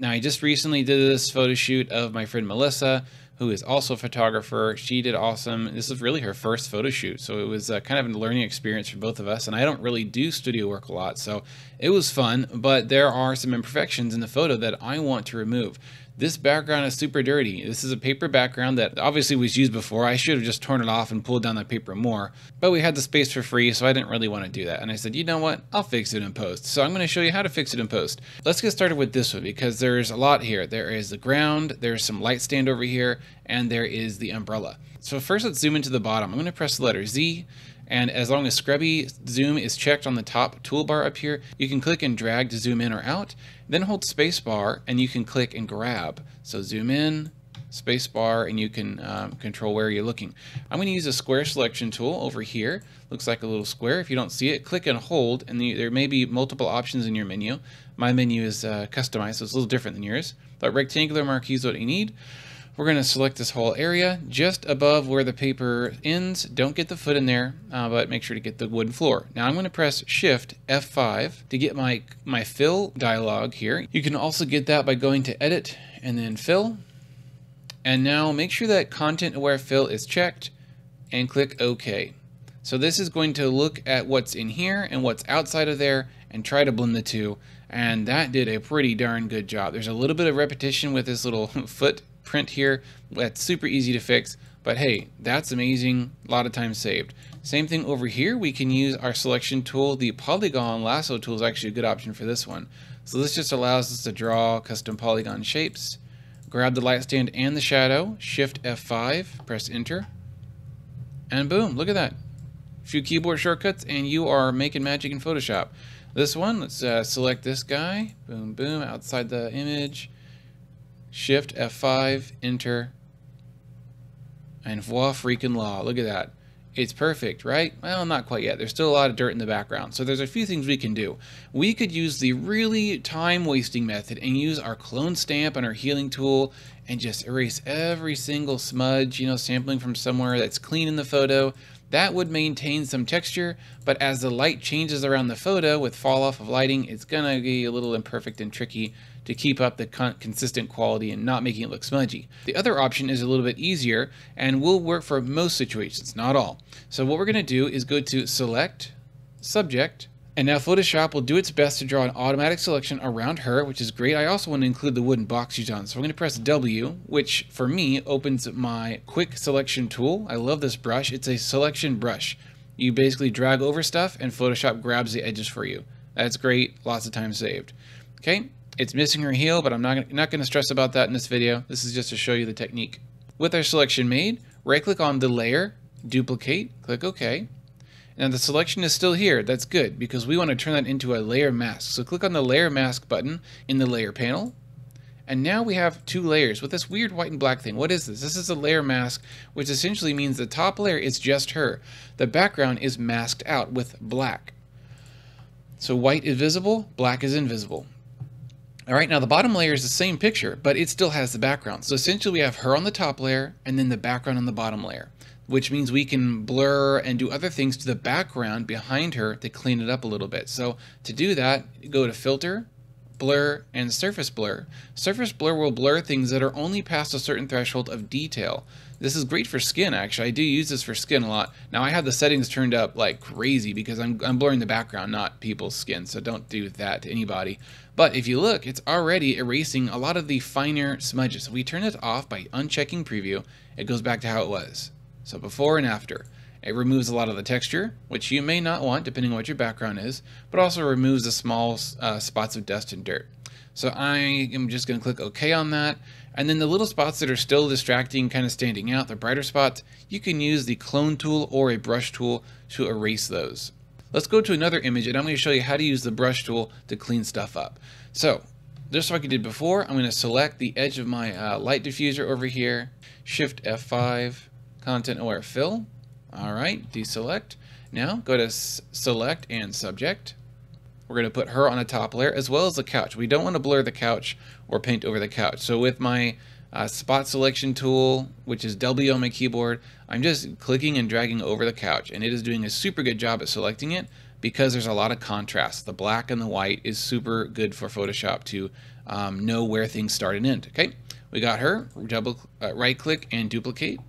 Now, I just recently did this photo shoot of my friend Melissa, who is also a photographer. She did awesome. This is really her first photo shoot, so it was uh, kind of a learning experience for both of us. And I don't really do studio work a lot, so it was fun, but there are some imperfections in the photo that I want to remove. This background is super dirty. This is a paper background that obviously was used before. I should have just torn it off and pulled down that paper more, but we had the space for free, so I didn't really want to do that. And I said, you know what? I'll fix it in post. So I'm going to show you how to fix it in post. Let's get started with this one because there's a lot here. There is the ground, there's some light stand over here, and there is the umbrella. So first let's zoom into the bottom. I'm going to press the letter Z and as long as Scrubby Zoom is checked on the top toolbar up here, you can click and drag to zoom in or out. Then hold spacebar and you can click and grab. So zoom in, spacebar, and you can um, control where you're looking. I'm going to use a square selection tool over here. Looks like a little square. If you don't see it, click and hold, and the, there may be multiple options in your menu. My menu is uh, customized, so it's a little different than yours. But rectangular marquee is what you need. We're going to select this whole area just above where the paper ends. Don't get the foot in there, uh, but make sure to get the wooden floor. Now I'm going to press Shift F5 to get my, my fill dialog here. You can also get that by going to Edit and then Fill. And now make sure that Content Aware Fill is checked and click OK. So this is going to look at what's in here and what's outside of there and try to blend the two. And that did a pretty darn good job. There's a little bit of repetition with this little foot print here. That's super easy to fix, but hey, that's amazing. A lot of time saved. Same thing over here. We can use our selection tool. The polygon lasso tool is actually a good option for this one. So this just allows us to draw custom polygon shapes. Grab the light stand and the shadow, shift F5, press enter, and boom, look at that. A few keyboard shortcuts and you are making magic in Photoshop. This one, let's uh, select this guy, boom, boom, outside the image, Shift F5, enter, and voila freaking law. Look at that. It's perfect, right? Well, not quite yet. There's still a lot of dirt in the background. So there's a few things we can do. We could use the really time-wasting method and use our clone stamp and our healing tool and just erase every single smudge, you know, sampling from somewhere that's clean in the photo. That would maintain some texture, but as the light changes around the photo with fall off of lighting, it's gonna be a little imperfect and tricky to keep up the con consistent quality and not making it look smudgy. The other option is a little bit easier and will work for most situations, not all. So what we're gonna do is go to Select, Subject, and now Photoshop will do its best to draw an automatic selection around her, which is great. I also want to include the wooden box she's on. So I'm going to press W, which for me opens my quick selection tool. I love this brush. It's a selection brush. You basically drag over stuff and Photoshop grabs the edges for you. That's great. Lots of time saved. Okay, it's missing her heel, but I'm not, not going to stress about that in this video. This is just to show you the technique. With our selection made, right click on the layer, duplicate, click OK. Now the selection is still here, that's good, because we want to turn that into a layer mask. So click on the layer mask button in the layer panel, and now we have two layers with this weird white and black thing. What is this? This is a layer mask, which essentially means the top layer is just her. The background is masked out with black. So white is visible, black is invisible. All right, now the bottom layer is the same picture, but it still has the background. So essentially we have her on the top layer and then the background on the bottom layer which means we can blur and do other things to the background behind her to clean it up a little bit. So to do that, go to Filter, Blur, and Surface Blur. Surface Blur will blur things that are only past a certain threshold of detail. This is great for skin, actually. I do use this for skin a lot. Now, I have the settings turned up like crazy because I'm, I'm blurring the background, not people's skin, so don't do that to anybody. But if you look, it's already erasing a lot of the finer smudges. We turn it off by unchecking preview, it goes back to how it was. So before and after. It removes a lot of the texture, which you may not want depending on what your background is, but also removes the small uh, spots of dust and dirt. So I am just going to click OK on that. And then the little spots that are still distracting, kind of standing out, the brighter spots, you can use the clone tool or a brush tool to erase those. Let's go to another image and I'm going to show you how to use the brush tool to clean stuff up. So just like I did before, I'm going to select the edge of my uh, light diffuser over here, Shift F5, Content Aware Fill. All right, deselect. Now go to Select and Subject. We're going to put her on a top layer as well as the couch. We don't want to blur the couch or paint over the couch. So with my uh, spot selection tool, which is W on my keyboard, I'm just clicking and dragging over the couch and it is doing a super good job at selecting it because there's a lot of contrast. The black and the white is super good for Photoshop to um, know where things start and end. Okay, we got her. Double uh, right click and duplicate.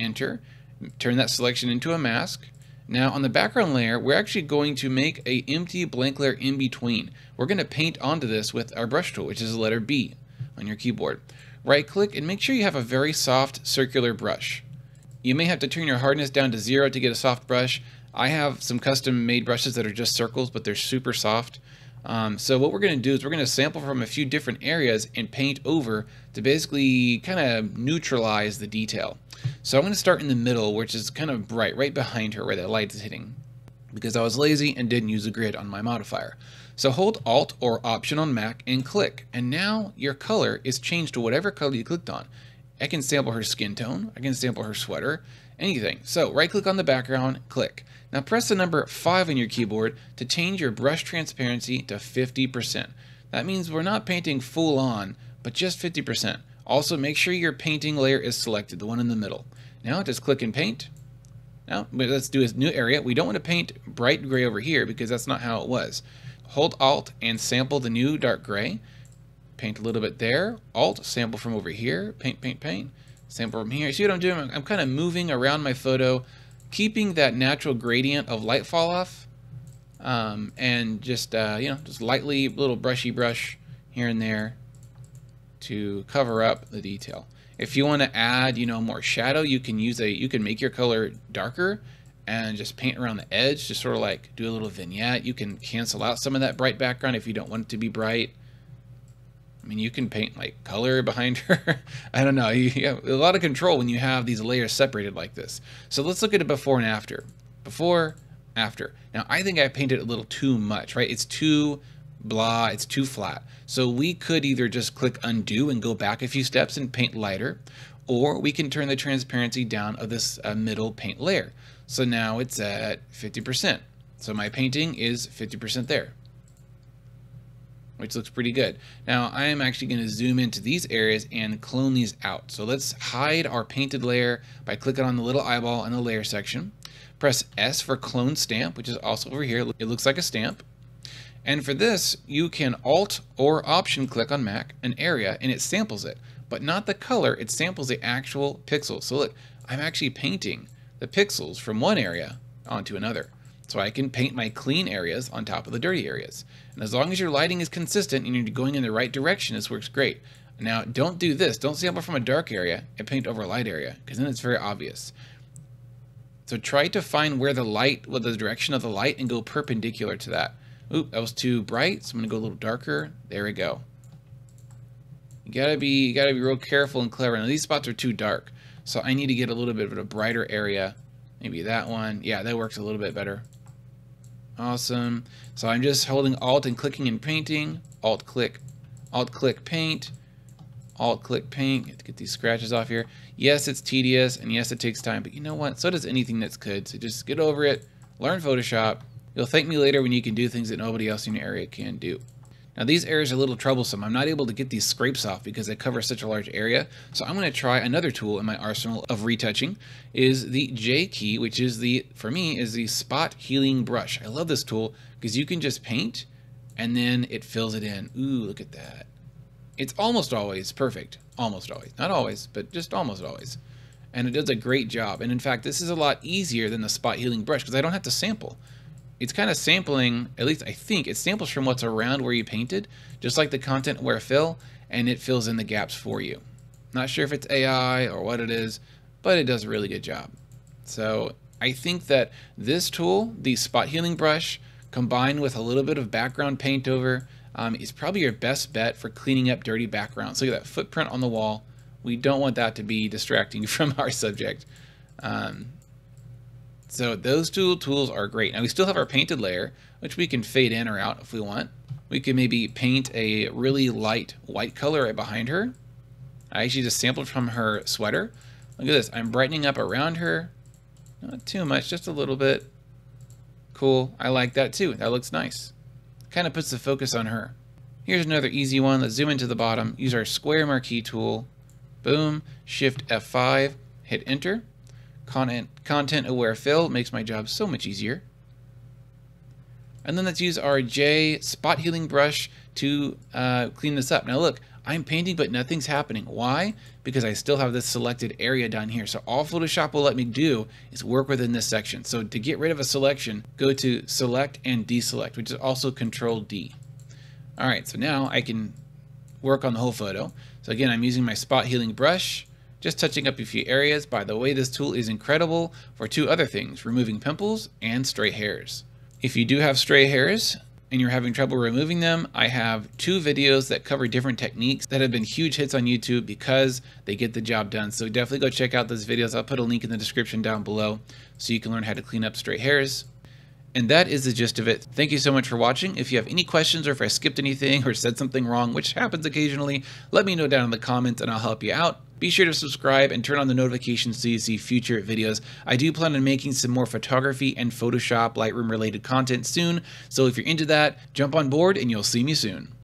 Enter. Turn that selection into a mask. Now on the background layer, we're actually going to make a empty blank layer in between. We're going to paint onto this with our brush tool, which is the letter B on your keyboard. Right click and make sure you have a very soft circular brush. You may have to turn your hardness down to zero to get a soft brush. I have some custom made brushes that are just circles, but they're super soft. Um, so what we're going to do is we're going to sample from a few different areas and paint over to basically kind of neutralize the detail. So I'm going to start in the middle, which is kind of bright, right behind her where that light is hitting, because I was lazy and didn't use a grid on my modifier. So hold Alt or Option on Mac and click, and now your color is changed to whatever color you clicked on. I can sample her skin tone, I can sample her sweater, anything. So right click on the background, click. Now press the number 5 on your keyboard to change your brush transparency to 50%. That means we're not painting full on, but just 50%. Also make sure your painting layer is selected, the one in the middle. Now just click and paint. Now let's do a new area. We don't want to paint bright gray over here because that's not how it was. Hold Alt and sample the new dark gray. Paint a little bit there. Alt, sample from over here. Paint, paint, paint. Sample from here. See what I'm doing? I'm, kind of moving around my photo keeping that natural gradient of light fall off um, and just uh, you know just lightly little brushy brush here and there to cover up the detail if you want to add you know more shadow you can use a you can make your color darker and just paint around the edge just sort of like do a little vignette you can cancel out some of that bright background if you don't want it to be bright I mean, you can paint like color behind her. I don't know. You, have a lot of control when you have these layers separated like this. So let's look at it before and after. Before, after. Now, I think I painted a little too much, right? It's too blah, it's too flat. So we could either just click undo and go back a few steps and paint lighter, or we can turn the transparency down of this uh, middle paint layer. So now it's at 50%. So my painting is 50% there which looks pretty good. Now I am actually going to zoom into these areas and clone these out. So let's hide our painted layer by clicking on the little eyeball in the layer section. Press S for clone stamp, which is also over here. It looks like a stamp. And for this, you can Alt or Option click on Mac an area and it samples it, but not the color, it samples the actual pixels. So look, I'm actually painting the pixels from one area onto another. So I can paint my clean areas on top of the dirty areas. And as long as your lighting is consistent and you're going in the right direction, this works great. Now, don't do this. Don't sample from a dark area and paint over a light area, because then it's very obvious. So try to find where the light, what the direction of the light, and go perpendicular to that. Oop, that was too bright, so I'm gonna go a little darker. There we go. You gotta be, you gotta be real careful and clever. Now these spots are too dark, so I need to get a little bit of a brighter area. Maybe that one. Yeah, that works a little bit better. Awesome. So I'm just holding Alt and clicking and painting. Alt click, Alt click paint, Alt click paint. Get these scratches off here. Yes, it's tedious and yes, it takes time, but you know what? So does anything that's good. So just get over it. Learn Photoshop. You'll thank me later when you can do things that nobody else in your area can do. Now these areas are a little troublesome. I'm not able to get these scrapes off because they cover such a large area. So I'm going to try another tool in my arsenal of retouching is the J key, which is the, for me, is the spot healing brush. I love this tool because you can just paint and then it fills it in. Ooh, look at that. It's almost always perfect. Almost always. Not always, but just almost always. And it does a great job. And in fact, this is a lot easier than the spot healing brush because I don't have to sample it's kind of sampling, at least I think, it samples from what's around where you painted, just like the content aware fill, and it fills in the gaps for you. Not sure if it's AI or what it is, but it does a really good job. So I think that this tool, the spot healing brush, combined with a little bit of background paint over, um, is probably your best bet for cleaning up dirty backgrounds. Look at that footprint on the wall. We don't want that to be distracting from our subject. Um, so those two tools are great. Now we still have our painted layer, which we can fade in or out if we want. We can maybe paint a really light white color right behind her. I actually just sampled from her sweater. Look at this, I'm brightening up around her. Not too much, just a little bit. Cool, I like that too, that looks nice. Kind of puts the focus on her. Here's another easy one, let's zoom into the bottom, use our square marquee tool. Boom, shift F5, hit enter. Content, content aware fill makes my job so much easier. And then let's use our J spot healing brush to uh, clean this up. Now look, I'm painting, but nothing's happening. Why? Because I still have this selected area down here. So all Photoshop will let me do is work within this section. So to get rid of a selection, go to select and deselect, which is also control D. All right, so now I can work on the whole photo. So again, I'm using my spot healing brush, just touching up a few areas. By the way, this tool is incredible for two other things, removing pimples and stray hairs. If you do have stray hairs, and you're having trouble removing them, I have two videos that cover different techniques that have been huge hits on YouTube because they get the job done. So definitely go check out those videos. I'll put a link in the description down below so you can learn how to clean up stray hairs. And that is the gist of it. Thank you so much for watching. If you have any questions or if I skipped anything or said something wrong, which happens occasionally, let me know down in the comments and I'll help you out. Be sure to subscribe and turn on the notifications so you see future videos. I do plan on making some more photography and Photoshop Lightroom related content soon, so if you're into that, jump on board and you'll see me soon.